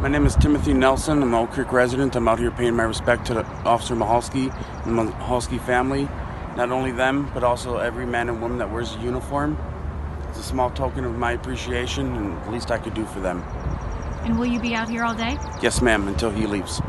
My name is Timothy Nelson. I'm an Oak Creek resident. I'm out here paying my respect to Officer Michalski and the Michalski family. Not only them, but also every man and woman that wears a uniform. It's a small token of my appreciation and the least I could do for them. And will you be out here all day? Yes, ma'am, until he leaves.